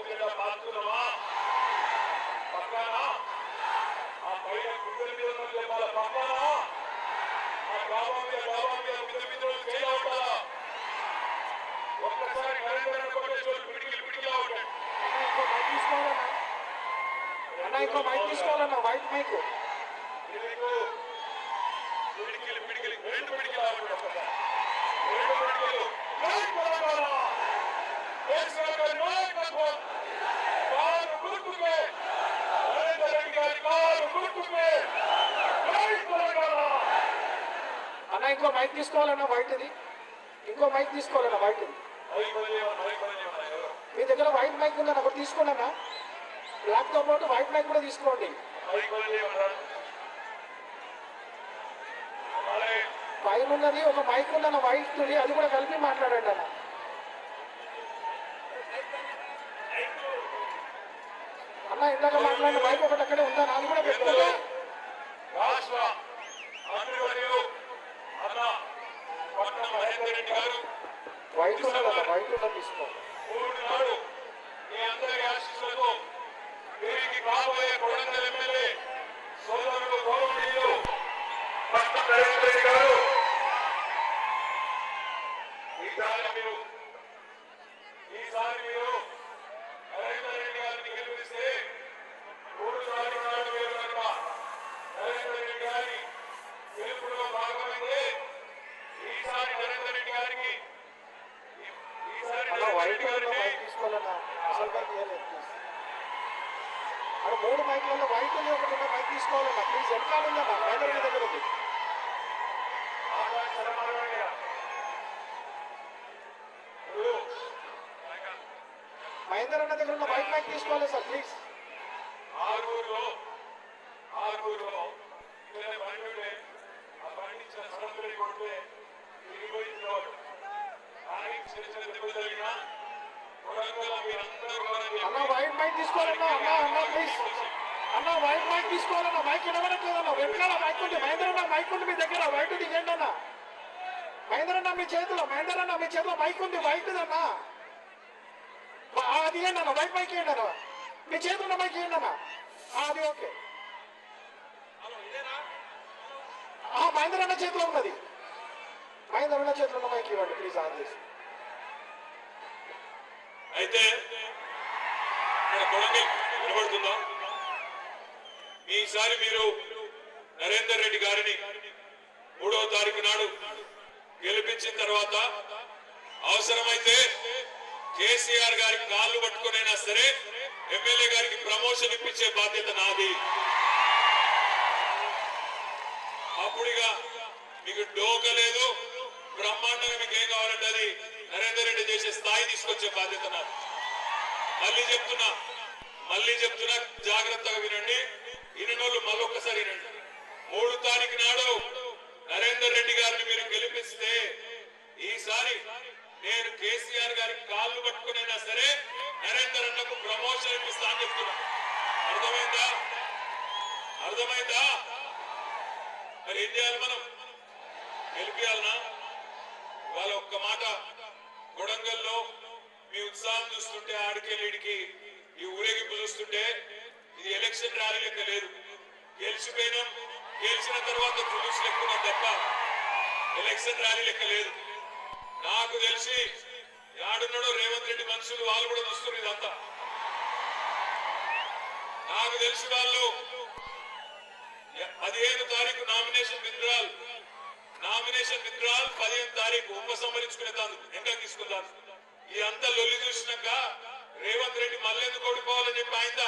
జెండా పాల్గొన్నామా పక్కన? ఆ పైన గుడ్డల మీద జెండాల పక్కన? ఆ డాబా మీద డాబా మీద మిద్ద మీద ఫెయిల్ అవుతారా? ఒక్కసారి నరేంద్ర కొట్టేశ్వరు పిడికిలు పిడికిలా ఉంటాడు అన్న ఇంకో మైక్ తీసుకోవాలన్నా వైట్ మైక్ పిడికిలు పిడికిలు రెండు పిడికిలు ఒక్కసారి. రెండు పిడికిలు. అన్నా నాయకత్వం గుర్తుకే నరేంద్ర రెడ్డి గారి గుర్తుకే అన్న ఇంకో మైక్ తీసుకోవాలన్నా వైట్ది ఇంకో మైక్ తీసుకోవాలన్నా వైట్ది మీ దగ్గర వైట్ మైక్ ఉందన్న ఒకటి తీసుకోండి బ్లాక్తో పాటు వైట్ మైక్ కూడా తీసుకోండి. పైన ఉన్నది ఒక మైక్ ఉందన్న వైట్ అది కూడా కలిపి మాట్లాడండి అన్న. అన్న ఇందాక మాట్లాడిన మైక్ ఒకటి అక్కడే ఉందా? అది కూడా పెట్టుకోండి రాష్ట్ర మంత్రివర్యులు అన్న పట్నం మహేందర్ రెడ్డి గారు అన్న వైట్ ఉన్నది తీసుకోండి మూడు నాడు మీ అందరి ఆశీస్సులతో వీరికి కాబోయే కొడంగల్ ఎమ్మెల్యే సోదరుడు గౌరవనీయులు పట్నం నరేంద్ర రెడ్డి గారు ఈసారి మీరు ఈసారి మీరు నరేంద్ర రెడ్డి గారిని గెలిపిస్తే మూడు సార్లు నాడు మీరు కనుక నరేంద్ర రెడ్డి గారి గెలుపులో భాగమైతే ఈసారి నరేంద్ర రెడ్డి గారికి ఈ- ఈసారి అన్న నరేంద్ర వైట్ రెడ్డి ఉన్న గారికి మైక్ తీసుకోవాలన్నా అసలు మైక్ ఇవ్వలేదు ప్లీజ్ వైట్ ఉంది ఒకటి ఉన్న మైక్ తీసుకోవాలన్నా. ప్లీజ్ వెనకాల ఉందన్న మహేందర్ రెడ్డి దగ్గర ఉంది మహేందర్ అన్న దగ్గర ఉన్న వైట్ మైక్ తీసుకోవాలి సార్ ప్లీజ్. ఆరుగురులో బండి ఆ బండి ఇచ్చిన సడన్ కొడితే తిరిగిపోయింది వాడు కానీ చిన్న చిన్న దెబ్బలు తగిలినా కొడంగల్ మీరందరూ కూడా అన్న వైట్ మైక్ తీసుకోవాలన్నా అన్న అన్న ప్లీజ్. అన్న వైట్ మైక్ తీసుకోవాలన్నా మైక్ వినబడట్లేదన్న వెనకాల మైక్ ఉంది. మహేందర్ అన్న మైక్ ఉంది మీ దగ్గర వైట్ దిగండి అన్న. మహేందర్ అన్న మీ చేతిలో మహేందర్ అన్న మీ చేతిలో మైక్ ఉంది వైట్ అన్న. అది ఇవ్వండి అన్న వైట్ మైక్ అన్న. మీ చేతిలో మైక్ ఇవ్వండి అన్న. అది ఓకే. ఆ, మహేందర్ అన్న చేతిలో ఉన్నది. మహేందర్ అన్న చేతిలో ఉన్న మైక్ ఇవ్వండి ప్లీజ్ ఆన్ చేసి. అయితే ఇక్కడ కొడంగల్ వినబడుతుందా? ఈసారి మీరు నరేందర్ రెడ్డి గారిని మూడవ తారీఖు నాడు గెలిపించిన తర్వాత అవసరమైతే కేసీఆర్ గారి కాళ్ళు పట్టుకునైనా సరే ఎమ్మెల్యే గారికి ప్రమోషన్ ఇప్పించే బాధ్యత నాది. అప్పుడుగా మీకు డోక లేదు బ్రహ్మాండంగా మీకు ఏం కావాలంటే అది నరేందర్ రెడ్డి చేసే స్థాయి తీసుకొచ్చే బాధ్యత నాది. మళ్ళీ చెప్తున్నా మళ్ళీ చెప్తున్నా జాగ్రత్తగా వినండి. వినోళ్ళు మళ్ళొక్కసారి మూడు తారీఖు నాడు నరేందర్ రెడ్డి గారిని మీరు గెలిపిస్తే ఈసారి నేను కేసీఆర్ గారి కాళ్ళు పట్టుకునైనా సరే నరేందర్ అన్నకు ప్రమోషన్ ఇప్పిస్తా అని చెప్తున్నా. అర్థమైందా? అర్థమైందా? మరి ఏం చేయాలి మనం గెలిపియాలనా? వాళ్ళ ఒక్క మాట కొడంగల్లో మీ ఉత్సాహం చూస్తుంటే ఆడికెళ్ళిడికి ఈ ఊరేగింపు చూస్తుంటే ఇది ఎలక్షన్ ర్యాలీ లెక్క లేదు. గెలిచిపోయినాం. గెలిచిన తర్వాత జులుస్ లెక్కున్నాం తప్ప ఎలక్షన్ ర్యాలీ లెక్క లేదు. నాకు తెలిసి యాడున్నాడో రేవంత్ రెడ్డి మనుషులు వాళ్ళు కూడా చూస్తున్నారు ఇదంతా. నాకు తెలిసి వాళ్ళు పదిహేను తారీఖు నామినేషన్ విత్డ్రాల్. నామినేషన్ విత్డ్రాల్ పదిహేను తారీఖు ఉపసంహరించుకునే తాను ఎంకా తీసుకుందాను ఈ అంతా లొల్లి చూసినాక రేవంత్ రెడ్డి మళ్ళీ ఎందుకు ఓడిపోవాలని చెప్పి ఆయన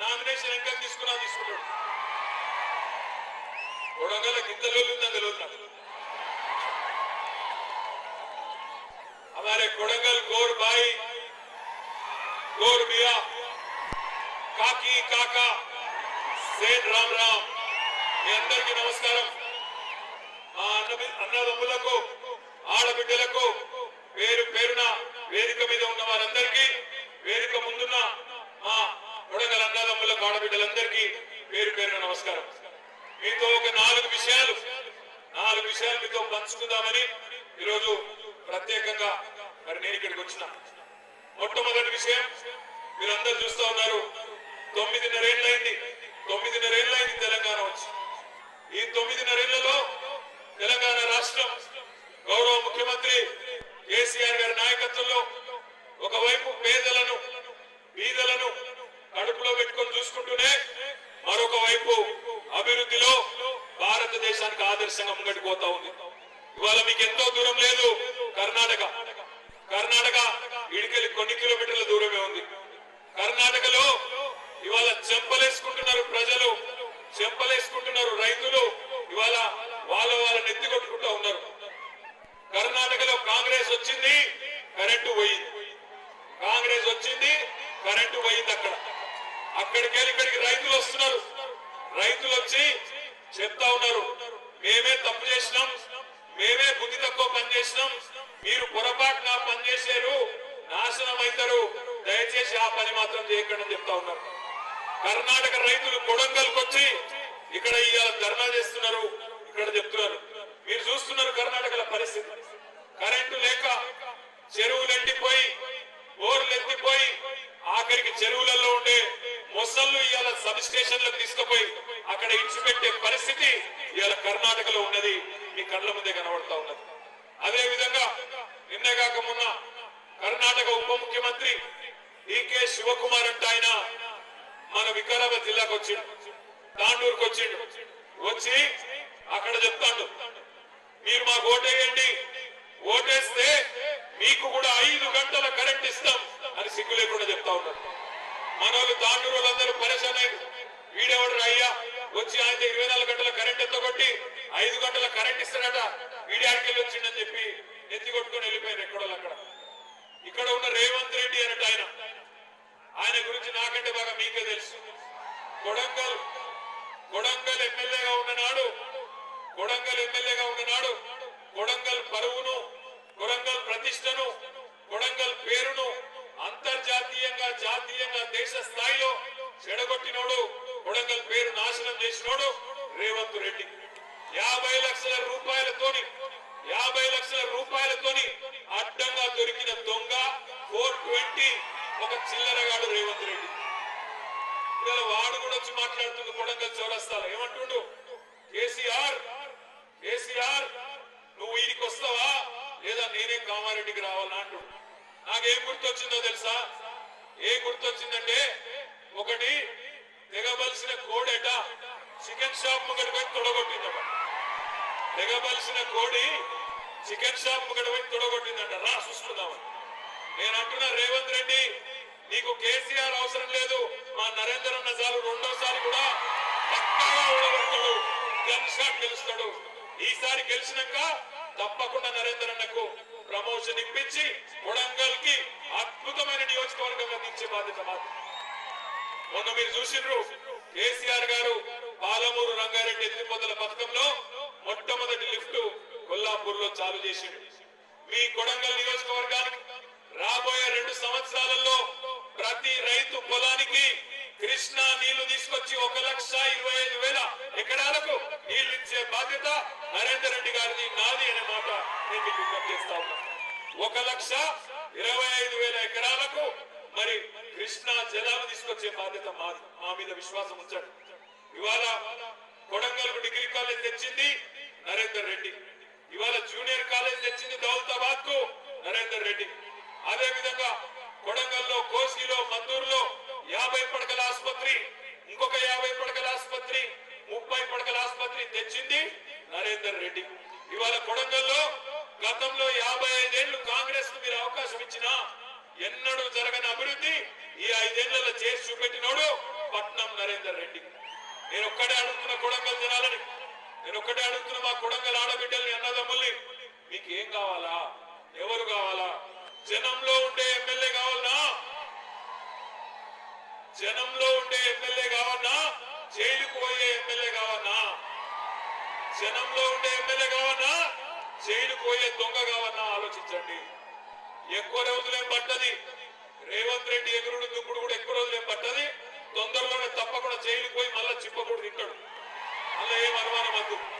నామినేషన్ ఎంక తీసుకున్నా తీసుకున్నాడు కొడంగల్కి ఇంత లొల్లి ఉందని తెలియదు నాకు हमारे कोडंगल गौर भाई गौर मिया కాకి కాక సేన్ రామ్ రామ్ మీ అందరికీ నమస్కారం మా అన్న అన్నదమ్ములకు ప్రత్యేకంగా మరి నేను ఇక్కడికి వచ్చిన. మొట్టమొదటి విషయం మీరందరూ చూస్తూ ఉన్నారు తొమ్మిదిన్నరేళ్ళైంది తొమ్మిదిన్నరేళ్ళైంది తెలంగాణ వచ్చి. ఈ తొమ్మిదిన్నరేళ్ళలో తెలంగాణ రాష్ట్రం గౌరవ ముఖ్యమంత్రి కేసీఆర్ గారి నాయకత్వంలో ఒకవైపు పేదలను బీదలను చెంపలేసుకుంటున్నారు ప్రజలు. చెంపలేసుకుంటున్నారు రైతులు. ఇవాళ వాళ్ళ వాళ్ళ నెత్తి కొట్టుకుంటూ ఉన్నారు. కర్ణాటకలో కాంగ్రెస్ వచ్చింది కరెంటు పోయింది. కాంగ్రెస్ వచ్చింది కరెంటు పోయింది అక్కడ. అక్కడికి వెళ్ళి ఇక్కడికి రైతులు వస్తున్నారు. రైతులు వచ్చి చెప్తా ఉన్నారు మేమే తప్పు చేసినాం మేమే బుద్ధి తక్కువ పని చేసినాం మీరు పొరపాటున పనిచేశారు నాశనం అవుతారు. దయచేసి ఆ పని మాత్రం చేయకండి అని చెప్తా ఉన్నారు. కర్ణాటక రైతులు కొడంగల్కి వచ్చి ఇక్కడ ఇవాళ ధర్నా చేస్తున్నారు. ఇక్కడ చెప్తున్నారు. మీరు చూస్తున్నారు కర్ణాటకల పరిస్థితి. కరెంటు లేక చెరువులు ఎండిపోయి బోర్లు ఎత్తిపోయి ఆఖరికి చెరువులలో ఉండే మొసళ్ళు ఇవాళ సబ్ స్టేషన్లకు తీసుకుపోయి అక్కడ ఇచ్చిపెట్టే పరిస్థితి ఇవాళ కర్ణాటకలో ఉన్నది. మీ కళ్ళ ముందే కనబడతా ఉన్నది. అదే విధంగా నిన్నే కాక మొన్న కర్ణాటక ఉప ముఖ్యమంత్రి డికే శివకుమార్ అంటే ఆయన మన వికారాబాద్ జిల్లాకు వచ్చిండు. తాండూరుకు వచ్చిండు. వచ్చి అక్కడ చెప్తాడు. మీరు మాకు ఓటేయండి. ఓటేస్తే మీకు కూడా ఐదు గంటల కరెంట్ ఇస్తాం అని సిగ్గు లేకుండా చెప్తా ఉన్నారు. మన వాళ్ళు తాండూరు వాళ్ళందరూ పరేషాన్ అయ్యారు వీడెవడరు అయ్యా? వచ్చి ఆయన ఇరవై నాలుగు గంటల కరెంట్ ఎత్తగొట్టి ఐదు గంటల కరెంట్ ఇస్తాడట. వీడియాడికెళ్ళి వచ్చిండని చెప్పి ఎత్తి కొట్టుకొని వెళ్ళిపోయారు ఎక్కడో అక్కడ. ఇక్కడ ఉన్న రేవంత్ రెడ్డి అన్నట్టు ఆయన. ఆయన గురించి నాకంటే బాగా మీకే తెలుసు. కొడంగల్ కొడంగల్ ఎమ్మెల్యేగా ఉన్ననాడు కొడంగల్ ఎమ్మెల్యేగా ఉన్ననాడు కొడంగల్ పరువును కొడంగల్ ప్రతిష్టను కొడంగల్ పేరును అంతర్జాతీయంగా జాతీయంగా దేశ స్థాయిలో చెడగొట్టినోడు కొడంగల్ పేరు నాశనం చేసినోడు రేవంత్ రెడ్డి. యాభై లక్షల రూపాయలతోని యాభై లక్షల రూపాయలతోని చిల్లరగాడు రేవంత్ రెడ్డి. ఇవాళ వాడు కూడా వచ్చి మాట్లాడుతుంది కొడంగల్ చౌరస్తాలో. ఏమంటుండు? కేసీఆర్ కేసీఆర్ నువ్వు వీడికి వస్తావా? లేదా నేనే కామారెడ్డికి రావాలా అంటు నాకేం గుర్తొచ్చిందో తెలుసా? ఏం గుర్తొచ్చిందంటే ఒకటి తెగబలిసిన కోడెట చికెన్ షాప్ ముంగడి పోయి తొడగొట్టిందట. తెగబలిసిన కోడి చికెన్ షాప్ ముంగడి పోయి తొడగొట్టిందట. రా చూసుకుందామని. నేను అంటున్నా రేవంత్ రెడ్డి నీకు కేసీఆర్ అవసరం లేదు. మా నరేందర్ అన్న చాలు రెండోసారి కూడా పక్కాగా గన్ షాట్ గెలుస్తాడు. ఈసారి గెలిచినాక తప్పకుండా నరేందర్ అన్నకు ప్రమోషన్ ఇప్పించి కొడంగల్కి అద్భుతమైన నియోజకవర్గం అందించే బాధ్యత మాది. మొన్న మీరు చూసిండ్రు కేసీఆర్ గారు పాలమూరు రంగారెడ్డి ఎత్తిపోతల పథకంలో మొట్టమొదటి లిఫ్ట్ కొల్లాపూర్లో చాలు చేసిండు. మీ కొడంగల్ నియోజకవర్గానికి రాబోయే రెండు సంవత్సరాలలో ప్రతి రైతు పొలానికి కృష్ణా నీళ్ళు తీసుకొచ్చి ఒక లక్ష ఇరవై ఐదు వేల ఎకరాలకు నీళ్ళు ఇచ్చే బాధ్యత నరేందర్ రెడ్డి గారిది నాది అనే మాట నేను మీకు విజ్ఞప్తి చేస్తా ఉన్నా. ఒక లక్ష ఇరవై ఐదు వేల ఎకరాలకు మరి కృష్ణా జలాలు తీసుకొచ్చే బాధ్యత మాది. మా మీద విశ్వాసం ఉంచండి. ఇవాళ కొడంగల్కు డిగ్రీ కాలేజ్ తెచ్చింది నరేందర్ రెడ్డి. ఇవాళ జూనియర్ కాలేజ్ తెచ్చింది దౌలతాబాద్కు నరేందర్ రెడ్డి. అదే విధంగా కొడంగల్లో కోసిలో మద్దూరులో యాభై పడకల ఆసుపత్రి ఇంకొక యాభై పడకల ఆసుపత్రి ముప్పై పడకల ఆసుపత్రి తెచ్చింది నరేందర్ రెడ్డి. ఇవాళ కొడంగల్లో గతంలో యాభై ఐదేళ్ళు కాంగ్రెస్కు మీరు అవకాశం ఇచ్చినా ఎన్నడూ జరగని అభివృద్ధి ఈ ఐదేళ్ళలో చేసి చూపెట్టినోడు పట్నం నరేందర్ రెడ్డి. నేను ఒక్కడే అడుగుతున్న కొడంగల్ జనాలని నేను ఒక్కటే అడుగుతున్న మా కొడంగల్ ఆడబిడ్డల్ని అన్నదమ్ముల్ని మీకు ఏం కావాలా? ఎవరు కావాలా? జనంలో ఉండే ఎమ్మెల్యే కావాలనా? జనంలో ఉండే ఎమ్మెల్యే కావాలనా? జైలుకు పోయే ఎమ్మెల్యే కావాలనా? జనంలో ఉండే ఎమ్మెల్యే కావాలనా? జైలుకు పోయే దొంగ కావాలనా? ఆలోచించండి. ఎక్కువ రోజులేం పట్టది. రేవంత్ రెడ్డి ఎగురుడు దుక్కుడు కూడా ఎక్కువ రోజులేం పట్టది. తొందరలోనే తప్పకుండా జైలుకు పోయి మళ్ళా చిప్పకూడదు తింటాడు అలా ఏం అనుమానం వద్దు